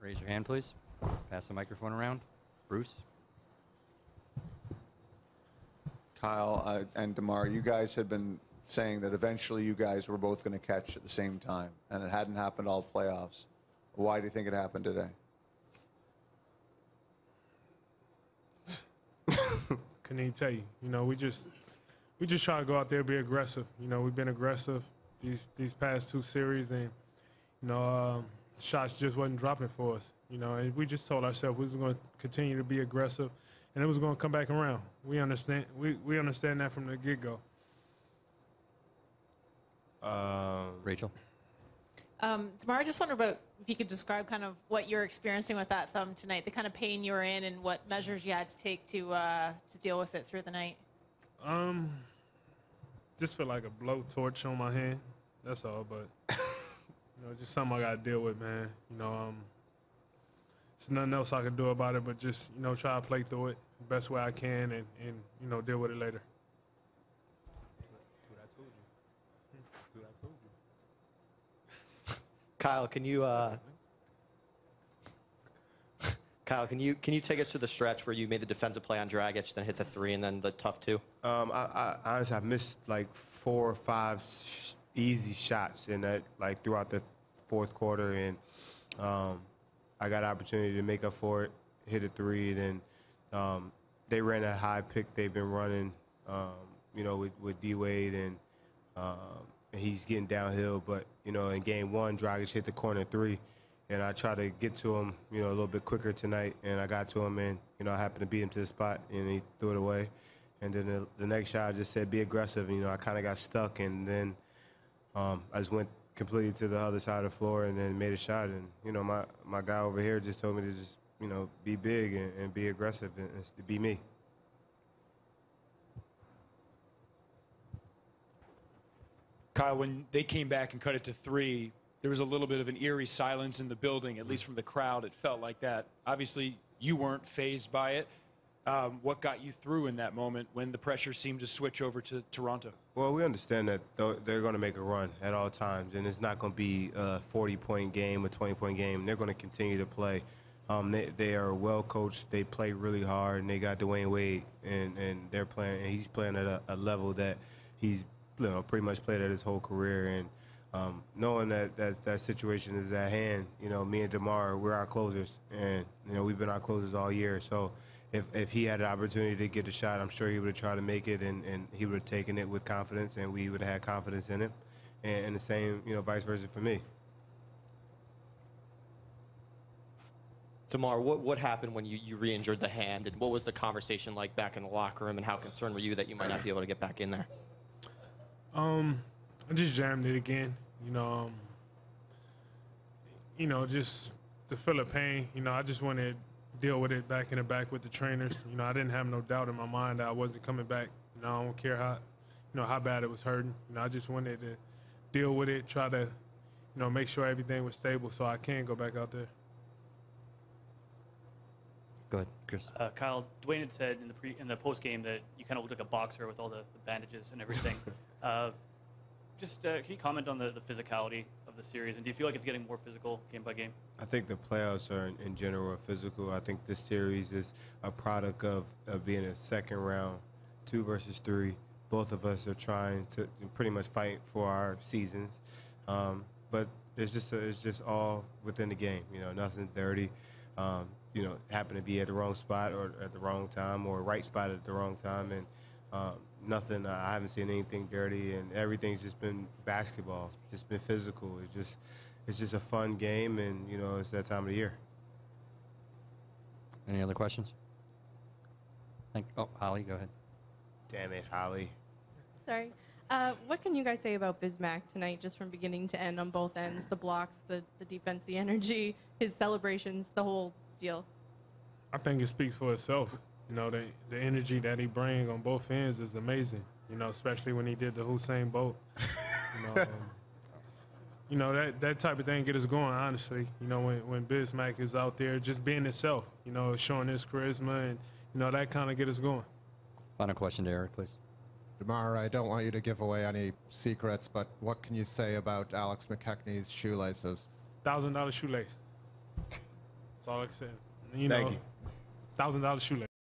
Raise your hand, please. Pass the microphone around. Bruce? Kyle uh, and Demar, you guys had been saying that eventually you guys were both going to catch at the same time, and it hadn't happened all playoffs. Why do you think it happened today? Couldn't even tell you. You know, we just we just try to go out there and be aggressive. You know, we've been aggressive these these past two series, and you know, um, shots just wasn't dropping for us. You know, and we just told ourselves we was going to continue to be aggressive, and it was going to come back around. We understand we we understand that from the get go. Um, Rachel? Um, Tamara, I just wonder about if you could describe kind of what you're experiencing with that thumb tonight, the kind of pain you were in, and what measures you had to take to uh, to deal with it through the night. Um, just feel like a blowtorch on my hand. That's all, but you know, just something I got to deal with, man. You know, um, there's nothing else I can do about it, but just you know, try to play through it the best way I can, and and you know, deal with it later. Kyle, can you uh, Kyle, can you can you take us to the stretch where you made the defensive play on Dragic, then hit the three, and then the tough two? Um, I, I honestly I missed like four or five sh- easy shots in that like throughout the fourth quarter, and um, I got opportunity to make up for it, hit a three, and then um, they ran a high pick they've been running, um, you know, with, with D Wade, and um, he's getting downhill. But you know, in game one, Dragic hit the corner three, and I tried to get to him, you know, a little bit quicker tonight, and I got to him, and you know, I happened to beat him to the spot, and he threw it away. And then the, the next shot, I just said, be aggressive. And, you know, I kind of got stuck, and then um, I just went completely to the other side of the floor and then made a shot. And, you know, my, my guy over here just told me to just, you know, be big and, and be aggressive and, and to be me. Kyle, when they came back and cut it to three, there was a little bit of an eerie silence in the building, at least from the crowd. It felt like that. Obviously, you weren't phased by it. Um, what got you through in that moment when the pressure seemed to switch over to Toronto? Well, we understand that they're going to make a run at all times, and it's not going to be a 40-point game, a 20-point game. They're going to continue to play. Um, they, they are well coached. They play really hard, and they got Dwyane Wade, and, and they're playing. And he's playing at a, a level that he's you know pretty much played at his whole career. And um, knowing that, that that situation is at hand, you know, me and Demar, we're our closers, and you know we've been our closers all year. So if, if he had an opportunity to get a shot, I'm sure he would have tried to make it, and, and he would have taken it with confidence, and we would have had confidence in him, and, and the same, you know, vice versa for me. DeMar, what what happened when you, you re-injured the hand, and what was the conversation like back in the locker room, and how concerned were you that you might not be able to get back in there? Um, I just jammed it again. You know, um, you know, just to feel the pain. You know, I just wanted to deal with it back in the back with the trainers. You know, I didn't have no doubt in my mind that I wasn't coming back. You know, I don't care how, you know, how bad it was hurting. You know, I just wanted to deal with it, try to, you know, make sure everything was stable so I can go back out there. Go ahead, Chris. Uh, Kyle, Dwyane had said in the pre in the post game that you kind of looked like a boxer with all the, the bandages and everything. uh, just uh, can you comment on the, the physicality of the series, and do you feel like it's getting more physical game by game? I think the playoffs are in, in general physical. I think this series is a product of, of being a second round, two versus three. Both of us are trying to pretty much fight for our seasons, um, but it's just it's just all within the game. You know, nothing dirty. Um, you know, happen to be at the wrong spot or at the wrong time or right spot at the wrong time, and um, nothing. Uh, I haven't seen anything dirty, and everything's just been basketball. Just been physical. It's just it's just a fun game, and you know, it's that time of the year. Any other questions? Thank. Oh, Holly, go ahead. Damn it, Holly. Sorry. Uh, what can you guys say about Bismack tonight, just from beginning to end on both ends? The blocks, the, the defense, the energy, his celebrations, the whole deal. I think it speaks for itself. You know, the the energy that he brings on both ends is amazing. You know, especially when he did the Usain Bolt. You know, um, you know that that type of thing get us going. Honestly, you know, when when Bismack is out there just being himself, you know, showing his charisma, and you know that kind of get us going. Final question to Eric, please. Demar, I don't want you to give away any secrets, but what can you say about Alex McKechnie's shoelaces? Thousand dollar shoelace. That's all I can say. You Thank know, you. thousand dollar shoelace.